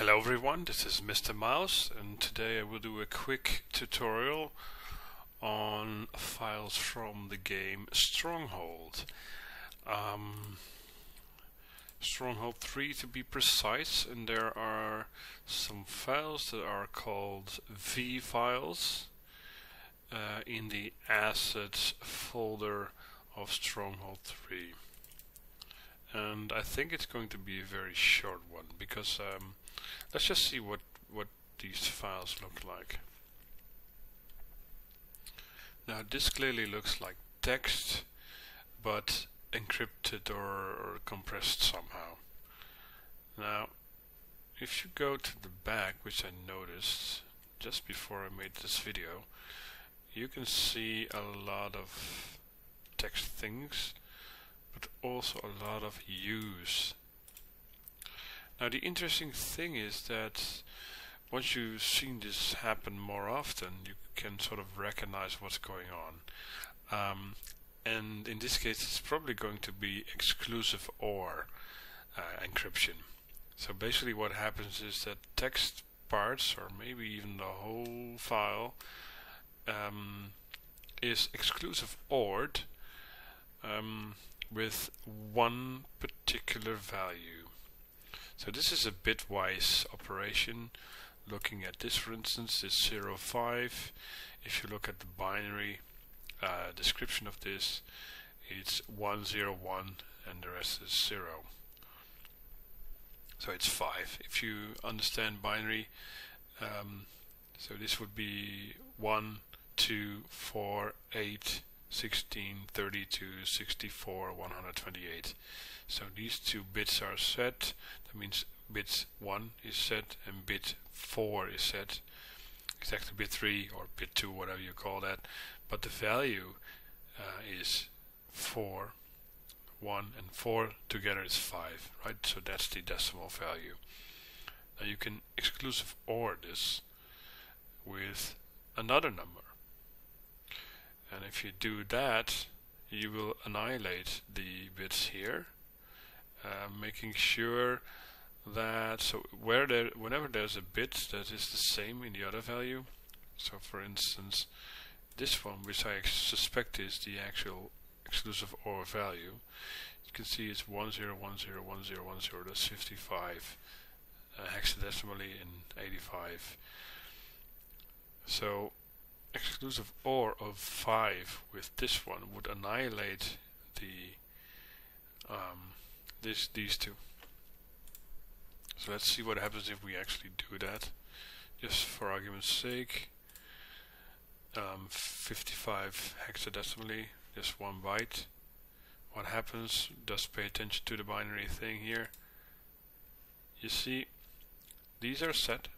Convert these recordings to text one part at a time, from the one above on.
Hello everyone, this is Mr. Mouse and today I will do a quick tutorial on files from the game Stronghold. Um, Stronghold 3 to be precise and there are some files that are called V files uh, in the assets folder of Stronghold 3 and I think it's going to be a very short one because um, let's just see what what these files look like now this clearly looks like text but encrypted or, or compressed somehow now if you go to the back which I noticed just before I made this video you can see a lot of text things but also a lot of use. Now the interesting thing is that once you've seen this happen more often, you can sort of recognize what's going on. Um, and in this case, it's probably going to be exclusive OR uh, encryption. So basically what happens is that text parts, or maybe even the whole file, um, is exclusive ORed um, with one particular value. So this is a bitwise operation. Looking at this for instance is 05. If you look at the binary uh, description of this it's 101 and the rest is 0. So it's 5. If you understand binary um, so this would be 1, 2, 4, 8, 16, 32, 64, 128. So these two bits are set. That means bit 1 is set and bit 4 is set. Exactly bit 3 or bit 2, whatever you call that. But the value uh, is 4, 1 and 4 together is 5, right? So that's the decimal value. Now you can exclusive OR this with another number and if you do that you will annihilate the bits here uh, making sure that so where there whenever there's a bit that is the same in the other value so for instance this one which I suspect is the actual exclusive OR value you can see it's 10101010 that's 55 uh, hexadecimally in 85 so exclusive OR of 5 with this one would annihilate the um, this these two. So let's see what happens if we actually do that. Just for argument's sake, um, 55 hexadecimally, just one byte. What happens? Just pay attention to the binary thing here. You see, these are set,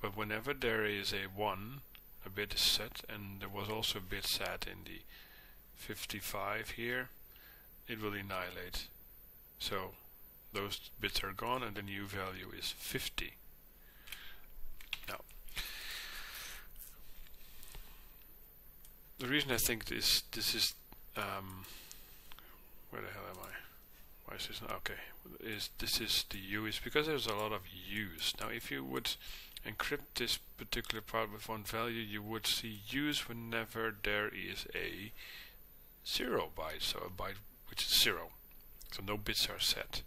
but whenever there is a 1 a bit set and there was also a bit set in the 55 here. It will annihilate. So those bits are gone and the new value is 50 now the reason I think this this is um, where the hell am I? Why is this not okay is this is the U is because there's a lot of U's. Now if you would encrypt this particular part with one value, you would see use whenever there is a zero byte, so a byte which is zero. So no bits are set.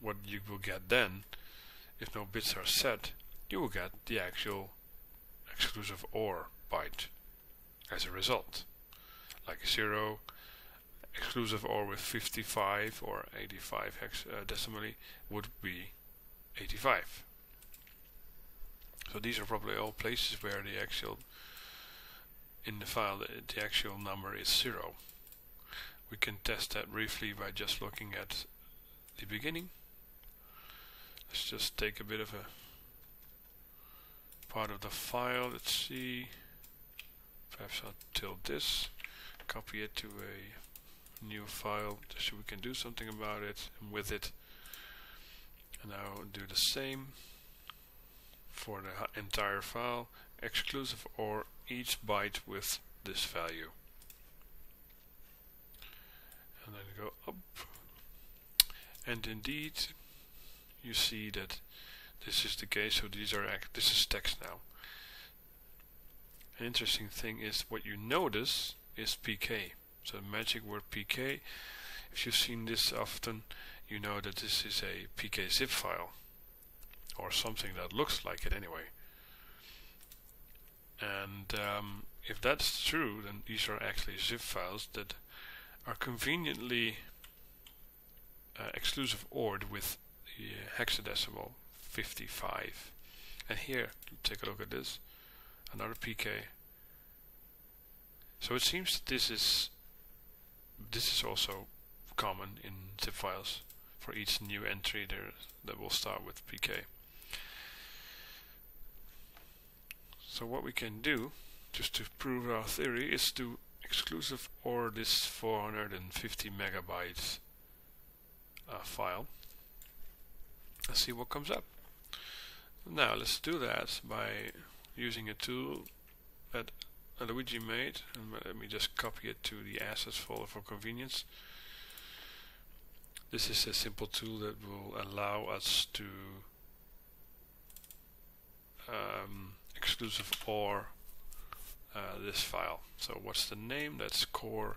What you will get then, if no bits are set, you will get the actual exclusive OR byte as a result. Like zero, exclusive OR with 55 or 85 hex uh, decimally would be 85. So these are probably all places where the actual in the file the, the actual number is zero. We can test that briefly by just looking at the beginning. Let's just take a bit of a part of the file. Let's see. Perhaps I'll tilt this, copy it to a new file so we can do something about it and with it. And now do the same for the entire file exclusive OR each byte with this value. And then go up. And indeed you see that this is the case. So these are this is text now. An interesting thing is what you notice is PK so magic word PK if you've seen this often you know that this is a PK zip file or something that looks like it anyway. And um, if that's true then these are actually zip files that are conveniently uh, exclusive ORed with the hexadecimal 55 and here take a look at this. Another PK so it seems that this is this is also common in zip files. For each new entry there that will start with PK so what we can do just to prove our theory is to exclusive OR this 450 megabytes uh, file Let's see what comes up. Now let's do that by using a tool that Luigi made and let me just copy it to the assets folder for convenience. This is a simple tool that will allow us to um, exclusive OR uh, this file. So what's the name? That's core.v.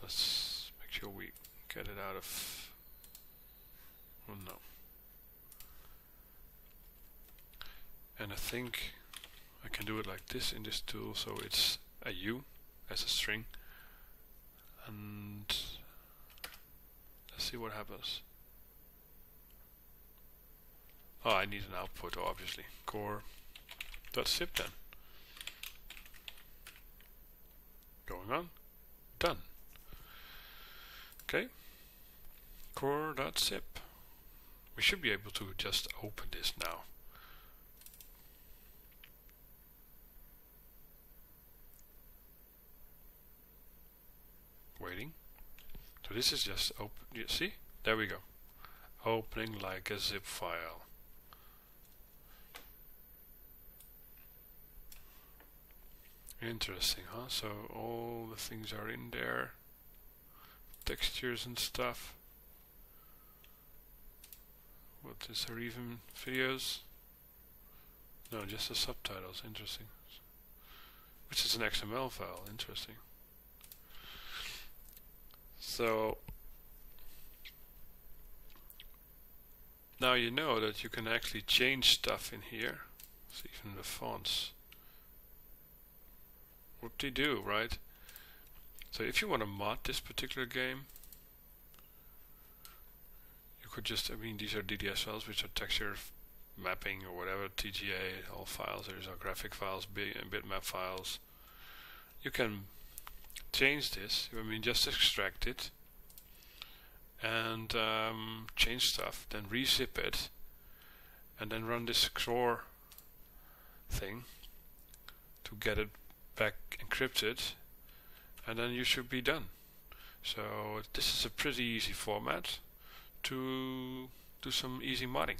Let's make sure we get it out of oh no and I think I can do it like this in this tool so it's a U as a string and let's see what happens oh I need an output obviously core.zip then going on done okay core.zip. We should be able to just open this now. Waiting. So this is just open. You see? There we go. Opening like a zip file. Interesting, huh? So all the things are in there. Textures and stuff. What is there even videos? No, just the subtitles. Interesting. Which is an XML file. Interesting. So now you know that you can actually change stuff in here. So even the fonts. Do, right? So if you want to mod this particular game, you could just, I mean, these are DDS files, which are texture mapping or whatever, TGA, all files. There's our graphic files, bitmap files. You can change this. I mean, just extract it and um, change stuff, then rezip it, and then run this XOR thing to get it back encrypted, and then you should be done. So this is a pretty easy format to do some easy modding.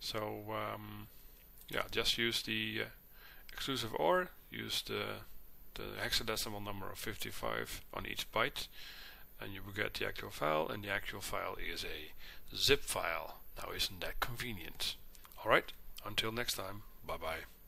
So um, yeah, just use the uh, exclusive OR, use the, the hexadecimal number of 55 on each byte and you will get the actual file and the actual file is a zip file. Now isn't that convenient? Alright, until next time, bye bye.